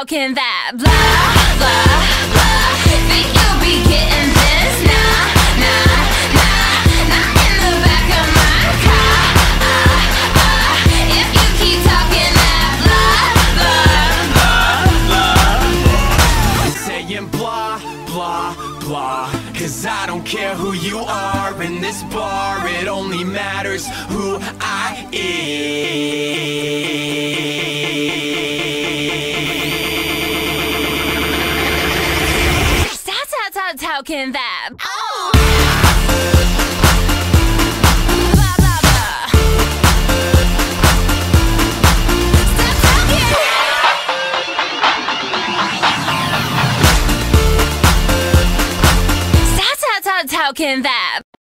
talking that blah, blah, blah. Think you'll be getting this? Nah, nah, nah. Not in the back of my car. Ah, ah. If you keep talking that blah, blah, blah. saying blah, blah, blah. Cause I don't care who you are in this bar, it only matters who I am. Talking that. Oh. Blah, blah, blah. Stop talking. Stop, talking.